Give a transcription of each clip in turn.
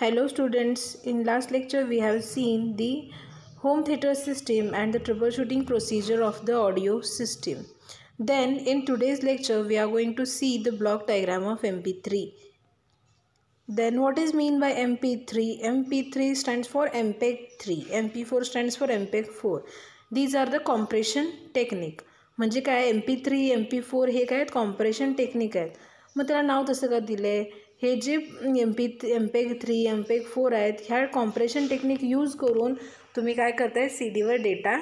Hello students, in last lecture we have seen the home theater system and the troubleshooting procedure of the audio system. Then in today's lecture we are going to see the block diagram of MP3. Then what is mean by MP3? MP3 stands for MPEG 3, MP4 stands for MPEG 4. These are the compression technique. म्हणजे काय M P three M P four हे काय आहेत compression technique आहेत मग त्याला नाव तसं का दिलं आहे हे जे M P MPEG three MPEG four आहेत ह्या कॉम्प्रेशन टेक्निक यूज करून तुम्ही काय करताय? सी डीवर डेटा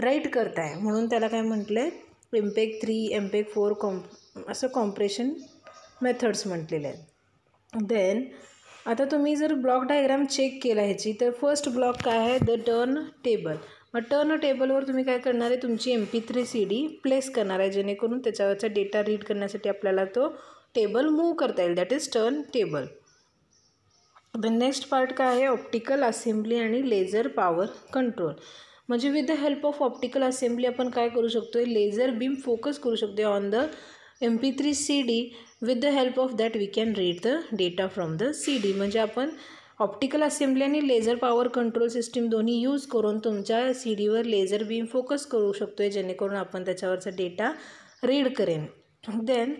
राईट करताय. म्हणून त्याला काय म्हटलं आहे MPEG three MPEG four comp असं कॉम्प्रेशन मेथड्स म्हटलेले आहेत. देन आता तुम्ही जर ब्लॉक डायग्राम चेक केला ह्याची तर फर्स्ट ब्लॉक काय आहे? द टर्न टेबल मग टर्न टेबलवर तुम्ही काय करणार आहे? तुमची M P three C D place करणार आहे जेणेकरून त्याच्यावरचा डेटा रीड करण्यासाठी आपल्याला तो टेबल मूव करता येईल. That is turntable the next part काय आहे? ऑप्टिकल असेंब्ली आणि लेझर पॉवर कंट्रोल म्हणजे with the help of optical assembly आपण काय करू शकतो आहे लेझर बीम फोकस करू शकतो on the M P three C D with the help of that we can read the data from the C D म्हणजे आपण ऑप्टिकल असेंब्ली आणि लेझर पॉवर कंट्रोल सिस्टीम दोन्ही यूज करून तुमच्या C डीवर laser beam focus करू शकतो आहे जेणेकरून आपण त्याच्यावरचा डेटा रीड करेन. देन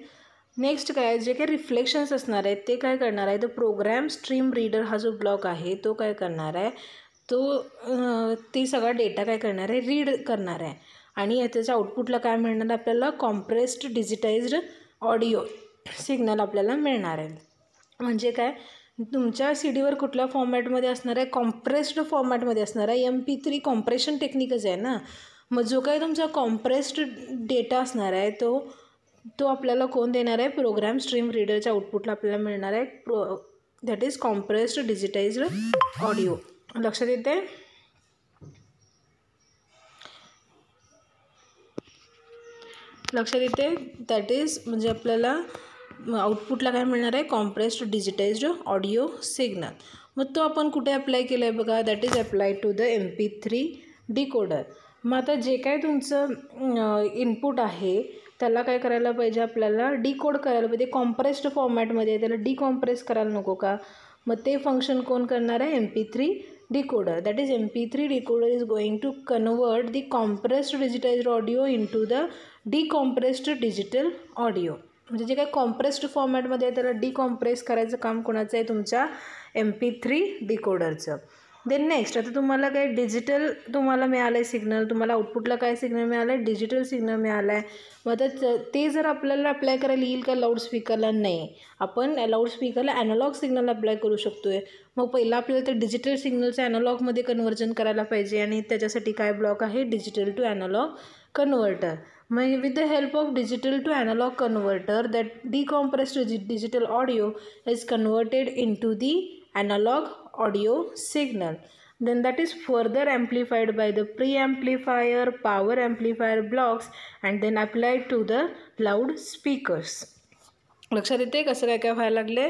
नेक्स्ट काय जे काही रिफ्लेक्शन्स असणार आहेत ते काय करणार आहे? द प्रोग्रॅम स्ट्रीम रीडर हा जो ब्लॉक आहे तो काय करणार आहे? तो ते सगळा डेटा काय करणार आहे? रीड करणार आहे. आणि त्याच्या आउटपुटला काय मिळणार? आपल्याला कॉम्प्रेस्ड डिजिटाइज्ड ऑडिओ सिग्नल आपल्याला मिळणार आहे. म्हणजे काय? तुमच्या सी डीवर कुठल्या फॉर्मॅटमध्ये असणार आहे? कॉम्प्रेस्ड फॉर्मॅटमध्ये असणार आहे. एम पी थ्री कॉम्प्रेशन टेक्निकच आहे ना? मग जो काही तुमचा कॉम्प्रेस्ड डेटा असणार आहे तो तो आपल्याला कोण देणार आहे? प्रोग्राम स्ट्रीम रीडरच्या आउटपुटला आपल्याला मिळणार आहे. Pro that is compressed digitized audio लक्षात येते लक्षात येते दॅट इज म्हणजे आपल्याला आउटपुटला काय मिळणार आहे? कॉम्प्रेस्ड डिजिटाइज्ड ऑडिओ सिग्नल मग तो आपण कुठे अप्लाय केला आहे बघा? That is apply to the M P three decoder मग आता जे काय तुमचं इनपुट आहे त्याला काय करायला पाहिजे आपल्याला? डिकोड करायला पाहिजे. कॉम्प्रेस्ड फॉर्मॅटमध्ये त्याला डिकॉम्प्रेस करायला नको का? मग ते फंक्शन कोण करणार आहे? M P three decoder that is M P three decoder is going to convert the compressed digitized audio into the decompressed digital audio म्हणजे जे काय कॉम्प्रेस्ड फॉर्मॅटमध्ये आहे त्याला डिकॉम्प्रेस करायचं काम कोणाचं आहे? तुमच्या एम पी थ्री डिकोडरचं देन नेक्स्ट आता तुम्हाला काय डिजिटल तुम्हाला मिळालं आहे सिग्नल तुम्हाला आउटपुटला काय सिग्नल मिळालं आहे डिजिटल सिग्नल मिळालं आहे मग आता ते जर आपल्याला अप्लाय करायला येईल का लाऊडस्पीकरला नाही. आपण लाऊडस्पीकरला ॲनालॉग सिग्नल अप्लाय करू शकतो आहे मग पहिला आपल्याला ते डिजिटल सिग्नलचं ॲनालॉगमध्ये कन्वर्जन करायला पाहिजे आणि त्याच्यासाठी काय ब्लॉक आहे? डिजिटल टू ॲनालॉग कन्व्हर्टर मग with the help of digital to analogue converter that decompressed digital audio is converted into the analogue audio signal. Then that is further amplified by the preamplifier power amplifier blocks and then applied to the loudspeakers लक्षात येते कसं काय काय व्हायला लागले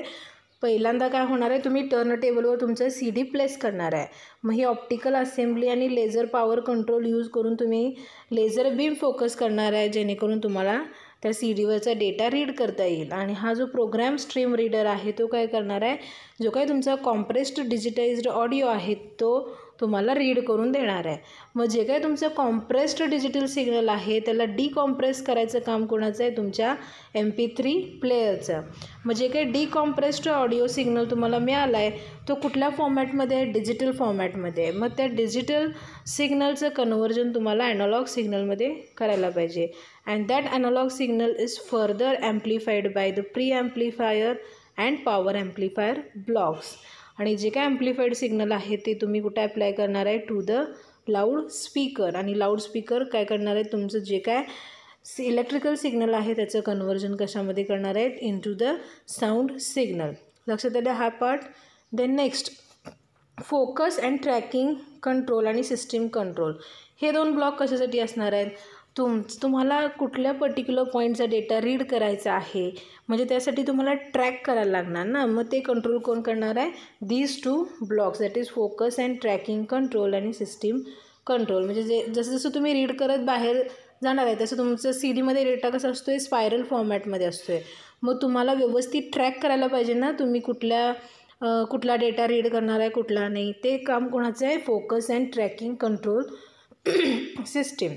पहिल्यांदा काय होणार आहे तुम्ही टर्न टेबलवर तुमचं सी डी प्लेस करणार आहे. मग ही ऑप्टिकल असेंब्ली आणि लेझर पॉवर कंट्रोल यूज करून तुम्ही लेझर बीम फोकस करणार आहे जेणेकरून तुम्हाला त्या सी डीवरचा डेटा रीड करता येईल. आणि हा जो प्रोग्रॅम स्ट्रीम रीडर आहे तो काय करणार आहे? जो काय तुमचा कॉम्प्रेस्ड डिजिटाइज्ड ऑडिओ आहे तो तुम्हाला रीड करून देणार आहे. मग जे काही तुमचं कॉम्प्रेस्ड डिजिटल सिग्नल आहे त्याला डिकॉम्प्रेस करायचं काम कोणाचं आहे? तुमच्या एम पी थ्री प्लेयरचं मग जे काही डिकॉम्प्रेस्ड ऑडिओ सिग्नल तुम्हाला मिळाला आहे तो कुठल्या फॉर्मॅटमध्ये आहे? डिजिटल फॉर्मॅटमध्ये आहे मग त्या डिजिटल सिग्नलचं कन्व्हर्जन तुम्हाला ॲनॉलॉग सिग्नलमध्ये करायला पाहिजे. And that analogue signal is further amplified by the pre amplifier and power amplifier blocks आणि जे काय ॲम्प्लिफाईड सिग्नल आहे ते तुम्ही कुठे अप्लाय करणार आहे टू द लाऊड स्पीकर आणि लाऊड स्पीकर काय करणार आहे? तुमचं जे काय इलेक्ट्रिकल सिग्नल आहे त्याचं कन्वर्जन कशामध्ये करणार आहेत? Into the sound signal लक्षात आलं हा part then next focus and tracking control आणि सिस्टीम कंट्रोल हे दोन ब्लॉक कशासाठी असणार आहेत? तुम तुम्हाला कुठल्या पर्टिक्युलर पॉईंटचा डेटा रीड करायचा आहे? म्हणजे त्यासाठी तुम्हाला ट्रॅक करायला लागणार ना? मग ते कंट्रोल कोण करणार आहे? These two blocks that is focus and tracking control आणि सिस्टीम कंट्रोल म्हणजे जे जसं जसं तुम्ही रीड करत बाहेर जाणार आहे तसं तुमचं सी डीमध्ये डेटा कसा असतो आहे स्पायरल फॉर्मॅटमध्ये असतो आहे मग तुम्हाला व्यवस्थित ट्रॅक करायला पाहिजे ना? तुम्ही कुठल्या कुठला डेटा रीड करणार आहे कुठला नाही? ते काम कोणाचं आहे? Focus and tracking control system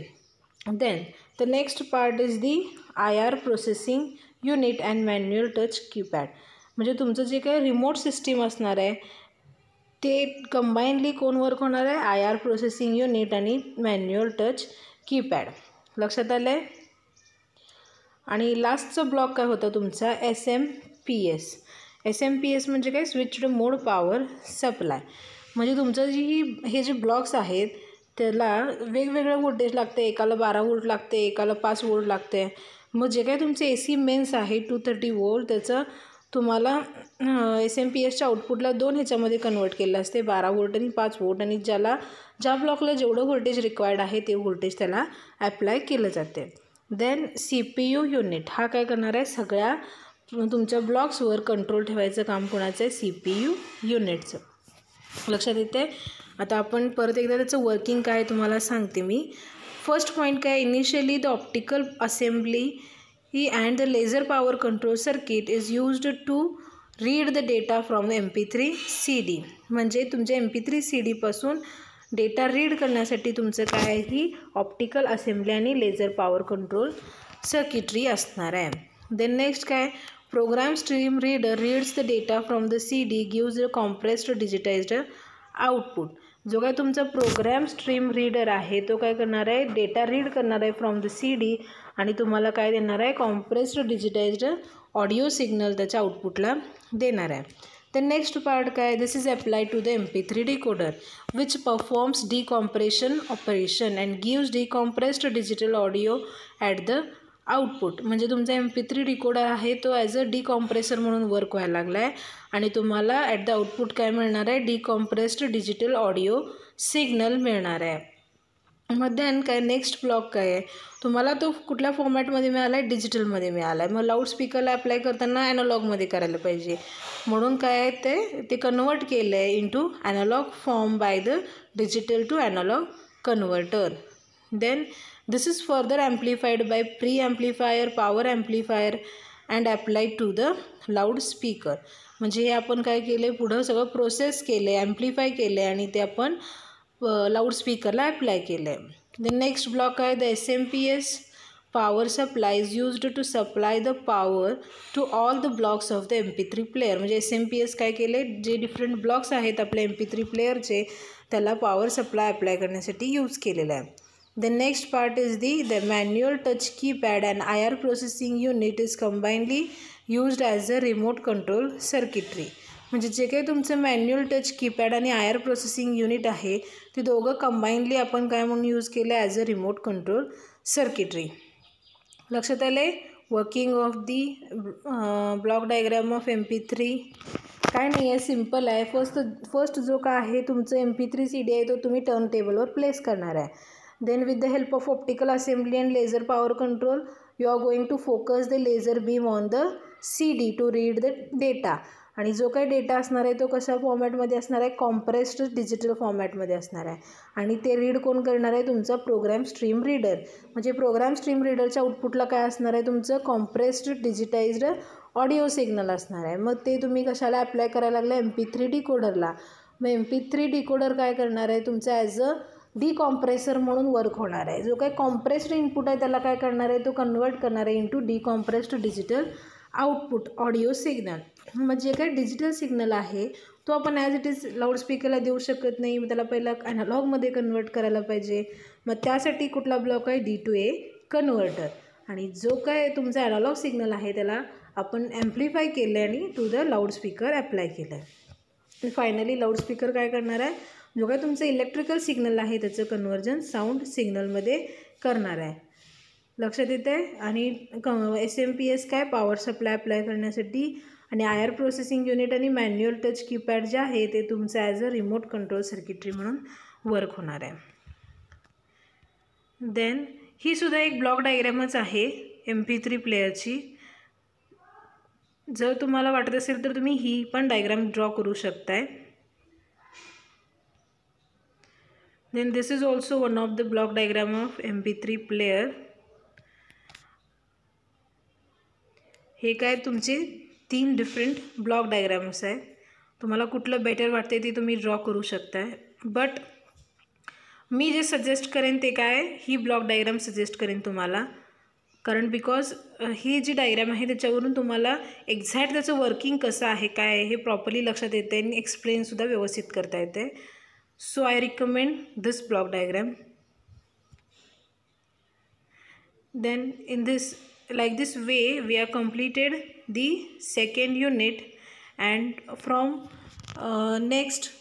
then the next part is the I R processing unit and manual touch keypad म्हणजे तुमचं जे काही रिमोट सिस्टीम असणार आहे ते कंबाईनली कोण वर्क होणार आहे? आय आर प्रोसेसिंग युनिट आणि मॅन्युअल टच कीपॅड लक्षात आलं आहे आणि लास्टचं ब्लॉक काय होता तुमचा? S M P S S M P S म्हणजे काय? स्विच्ड मोड पॉवर सप्लाय म्हणजे तुमचं जी ही हे जे ब्लॉक्स आहेत त्याला वेगवेगळं वोल्टेज लागते एकाला बारा वोल्ट लागते एकाला पाच वोल्ट लागते. मग जे काही तुमचे ए सी मेन्स आहे टू थर्टी वोल्ट त्याचं तुम्हाला एस एम पी एसच्या आउटपुटला दोन ह्याच्यामध्ये कन्वर्ट केलं असते. बारा वोल्ट आणि पाच वोल्ट आणि ज्याला ज्या ब्लॉकला जेवढं व्होल्टेज रिक्वायर्ड आहे ते व्होल्टेज त्याला ॲप्लाय केलं जाते. Then C P U unit हा काय करणार आहे? सगळ्या तुमच्या ब्लॉक्सवर कंट्रोल ठेवायचं काम कोणाचं आहे? सी पी यू युनिटचं लक्षात येते आता आपण परत एकदा त्याचं वर्किंग काय तुम्हाला सांगते मी. फर्स्ट पॉईंट काय initially the optical assembly he and the laser power control circuit is used to read the data from M P three C D म्हणजे तुमच्या एम पी थ्री सी डीपासून डेटा रीड करण्यासाठी तुमचं काय ही optical assembly आणि laser power control circuitry असणार आहे. देन नेक्स्ट काय program stream reader reads the data from the C D gives the compressed digitized output जो काय तुमचा प्रोग्रॅम स्ट्रीम रीडर आहे तो काय करणार आहे? डेटा रीड करणार आहे फ्रॉम द सी डी आणि तुम्हाला काय देणार आहे? कॉम्प्रेस्ड डिजिटाइज्ड ऑडिओ सिग्नल त्याच्या आउटपुटला देणार आहे. द नेक्स्ट पार्ट काय this is apply to the M P three decoder which performs decompression operation and gives decompressed digital audio at the output म्हणजे तुमचा एम पी थ्री डिकोडर आहे तो as a डिकॉम्प्रेसर म्हणून वर्क व्हायला लागला आहे आणि तुम्हाला ॲट द आउटपुट काय मिळणार आहे? डिकॉम्प्रेस्ड डिजिटल ऑडिओ सिग्नल मिळणार आहे. मग देन काय नेक्स्ट ब्लॉक काय आहे? तुम्हाला तो कुठल्या फॉर्मॅटमध्ये मिळाला आहे डिजिटलमध्ये मिळाला आहे मग लाऊडस्पीकरला अप्लाय करताना ॲनालॉगमध्ये करायला पाहिजे. म्हणून काय आहे ते ते कन्वर्ट केलं आहे into analogue form by the digital to analogue converter then this is further amplified by pre amplifier power amplifier and apply to the loudspeaker म्हणजे हे आपण काय केलं आहे पुढं सगळं प्रोसेस केलं आहे ॲम्प्लिफाय केलं आहे आणि ते आपण लाऊडस्पीकरला ॲप्लाय केलं आहे द नेक्स्ट ब्लॉक आहे the S M P S power supply is used to supply the power to all the blocks of the M P three player म्हणजे एस एम पी एस काय केले जे different blocks आहेत आपल्या M P three प्लेअरचे त्याला power supply apply करण्यासाठी use केलेलं आहे. The next part is the the manual touch keypad and I R processing unit is combinedly used as a remote control म्हणजे जे काही तुमचं मॅन्युअल टच कीपॅड आणि आयर प्रोसेसिंग युनिट आहे ते दोघं कंबाईनली आपण काय म्हणून यूज केलं as a remote control circuitry लक्षात आलं आहे working of the block diagram of M P three काय नाही आहे सिंपल आहे. फर्स्ट फर्स्ट जो काय आहे तुमचं M P three C D आहे तो तुम्ही टर्न टेबलवर प्लेस करणार आहे. Then with the help of optical assembly and laser power control you are going to focus the laser beam on the C D to read the data आणि जो काही data असणार आहे तो कशा फॉर्मॅटमध्ये असणार आहे? कॉम्प्रेस्ड डिजिटल फॉर्मॅटमध्ये असणार आहे. आणि ते रीड कोण करणार आहे? तुमचा प्रोग्राम स्ट्रीम रीडर म्हणजे प्रोग्राम स्ट्रीम रीडरच्या आउटपुटला काय असणार आहे? तुमचं कॉम्प्रेस्ड डिजिटाइज्ड ऑडिओ सिग्नल असणार आहे. मग ते तुम्ही कशाला अप्लाय करायला लागलं? एम पी थ्री डिकोडरला मग एम पी थ्री डिकोडर काय करणार आहे? तुमचं ॲज अ डिकॉम्प्रेसर म्हणून वर्क होणार आहे. जो काही कॉम्प्रेस्ड इनपुट आहे त्याला काय करणार आहे? तो कन्वर्ट करणार आहे into decompressed digital output audio signal मग जे काय डिजिटल सिग्नल आहे तो आपण ॲज इट इज लाऊडस्पीकरला देऊ शकत नाही. मग त्याला पहिला ॲनालॉगमध्ये कन्वर्ट करायला पाहिजे. मग त्यासाठी कुठला ब्लॉक आहे? डी टू ए कन्व्हर्टर आणि जो काय तुमचा ॲनालॉग सिग्नल आहे त्याला आपण ॲम्प्लिफाय केलं आहे आणि टू द लाऊडस्पीकर अप्लाय केलं आहे फायनली लाऊडस्पीकर काय करणार आहे? जो काय तुमचं इलेक्ट्रिकल सिग्नल आहे त्याचं कन्वर्जन साऊंड सिग्नलमध्ये करणार आहे. लक्षात येतं आहे आणि क एस एम पी एस काय? पॉवर सप्लाय अप्लाय करण्यासाठी आणि आय आर प्रोसेसिंग युनिट आणि मॅन्युअल टच कीपॅड जे आहे ते तुमचं as a remote control circuitry म्हणून वर्क होणार आहे. देन ही सुद्धा एक ब्लॉक डायग्रॅमच आहे एम पी थ्री प्लेयरची जर तुम्हाला वाटत असेल तर तुम्ही ही पण डायग्राम ड्रॉ करू शकताय. Then this is also one of the block diagram of M player. Three हे काय तुमचे तीन डिफरंट ब्लॉक डायग्राम्स आहे. तुम्हाला कुठलं बेटर वाटते ते तुम्ही ड्रॉ करू शकताय. बट मी जे सजेस्ट करेन ते काय ही ब्लॉक डायग्राम सजेस्ट करेन तुम्हाला. कारण बिकॉज ही जी डायग्राम आहे त्याच्यावरून तुम्हाला एक्झॅक्ट त्याचं वर्किंग कसं आहे काय हे प्रॉपरली लक्षात येते आणि एक्सप्लेनसुद्धा व्यवस्थित करता येते So I recommend this block diagram. Then in this like this way we have completed the second unit and from uh, next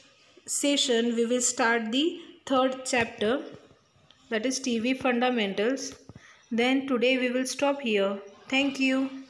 session we will start the third chapter that is TV fundamentals. Then today we will stop here. Thank you.